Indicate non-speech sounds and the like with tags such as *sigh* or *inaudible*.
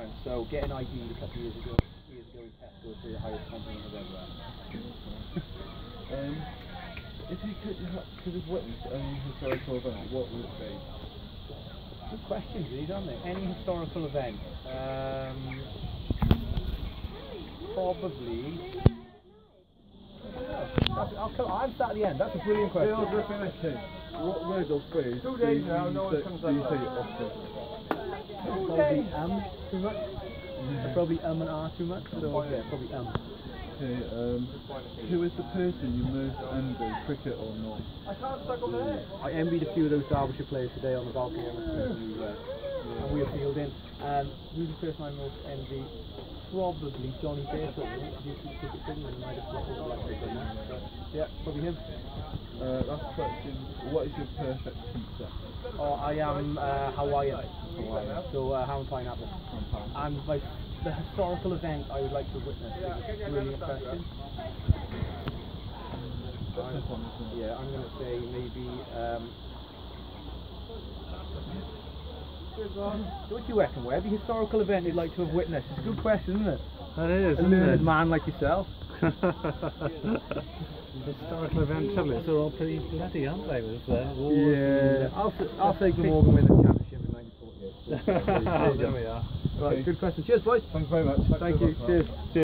equipment. So getting ID a couple of years ago, years ago in Tesco was the highest compliment I've ever had. *laughs* Um, if you could, ha- could have witnessed any historical event, what would it be? Good questions, these, aren't they? Any historical event? Um, probably. I'll, come, I'll start at the end. That's a brilliant question. Bill Griffin King, what word or phrase Two do days you now, no one comes do you say often? Probably um too much. Uh, Probably um and ah too much. So yeah, probably um. Okay, um, who is the person you most envy, cricket or not? I can't suck on the. I envied a few of those Derbyshire players today on the balcony on the uh, and we were fielding. Um, who's the person I most envy? Probably Johnny Barefoot. I think he used to cricket thing and might have flopped his black on that. But yeah, probably him. Uh, last question, what is your perfect pizza? Oh, I am uh, Hawaiian. Hawaiian. So uh, ham and pineapple. And like the historical event I would like to witness. Is a brilliant question. Yeah, I'm going to say maybe. Um, what do you reckon, Webb? The historical event you'd like to have witnessed? It's a good question, isn't it? That is, A isn't learned it? man like yourself. *laughs* Historical event trouble is they're all pretty bloody, aren't they? With uh, Yeah, and- I'll, s- I'll say Glamorgan win the championship in 1948. *laughs* there we are. Right, good question. Cheers, boys. Thanks very much. Thank you. Cheers. Cheers.